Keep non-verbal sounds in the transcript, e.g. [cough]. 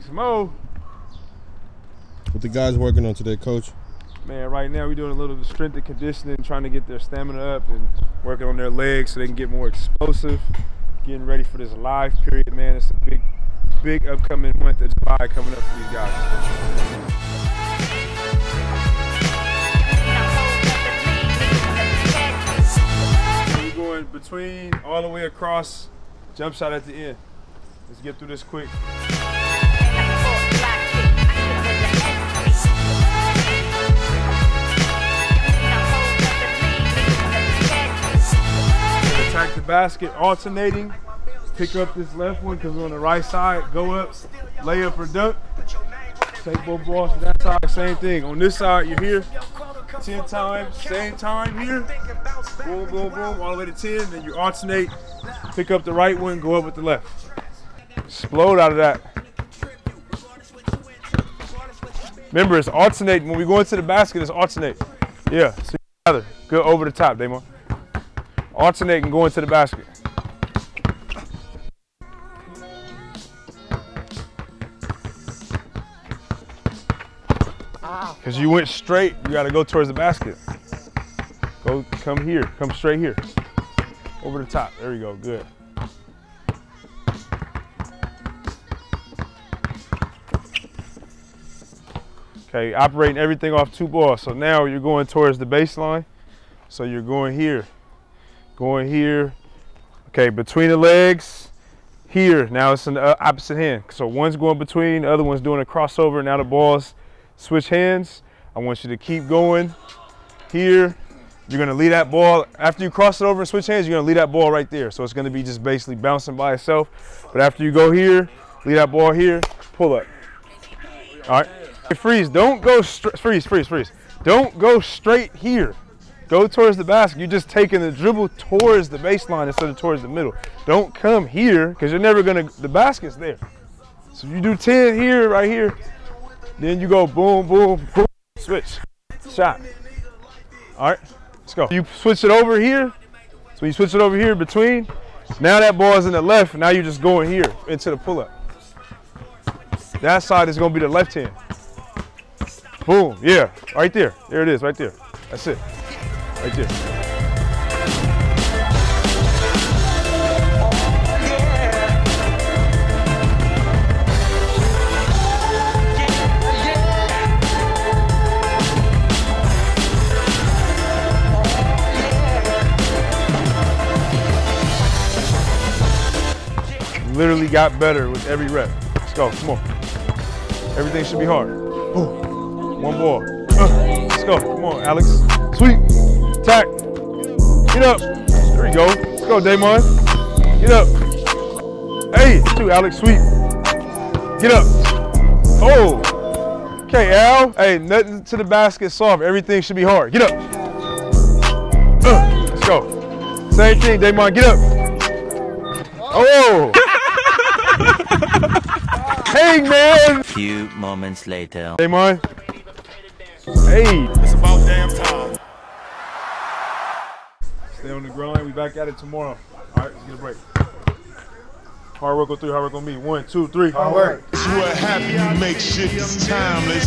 Big Smo. What the guys working on today, coach? Man, right now we're doing a little strength and conditioning, trying to get their stamina up and working on their legs so they can get more explosive. Getting ready for this live period, man. It's a big, big upcoming month of July coming up for these guys. We're going between all the way across, jump shot at the end. Let's get through this quick. Basket, alternating. Pick up this left one because we're on the right side. Go up, layup or dunk. Take both balls to that side, same thing. On this side, you're here 10 times, same time here. Boom, boom, boom, all the way to 10. Then you alternate, pick up the right one, go up with the left. Explode out of that. Remember, it's alternate. When we go into the basket, it's alternate. Yeah, so together. Good over the top, Damon. Alternate and go into the basket. Because you went straight, you got to go towards the basket. Go, come here, come straight here. Over the top, there you go, good. Okay, operating everything off two balls. So now you're going towards the baseline. So you're going here, going here. Okay, between the legs, here. Now it's in the uh, opposite hand. So one's going between, the other one's doing a crossover. Now the balls switch hands. I want you to keep going here. You're gonna leave that ball, after you cross it over and switch hands, you're gonna leave that ball right there. So it's gonna be just basically bouncing by itself. But after you go here, leave that ball here, pull up. All right, freeze, don't go, freeze, freeze, freeze. Don't go straight here. Go towards the basket. You're just taking the dribble towards the baseline instead of towards the middle. Don't come here, because you're never gonna, the basket's there. So you do 10 here, right here, then you go boom, boom, boom, switch, shot. All right, let's go. You switch it over here. So you switch it over here between. Now that ball is in the left. Now you're just going here into the pull-up. That side is gonna be the left hand. Boom, yeah, right there. There it is, right there. That's it, right there. Literally got better with every rep. Let's go, come on. Everything should be hard. One ball. Uh, let's go, come on, Alex. Sweep, attack, get up. There you go. Let's go, Damon. Get up. Hey, two, Alex, sweep. Get up. Oh. Okay, Al. Hey, nothing to the basket soft. Everything should be hard. Get up. Uh, let's go. Same thing, Damon. Get up. Oh. [laughs] hey, man. Few moments later. Damon. Hey. It's about damn time. Stay on the grind. We back at it tomorrow. All right, let's get a break. Hard work on three, hard work on me. One, two, three. Hard work. You are happy, you make shit timeless.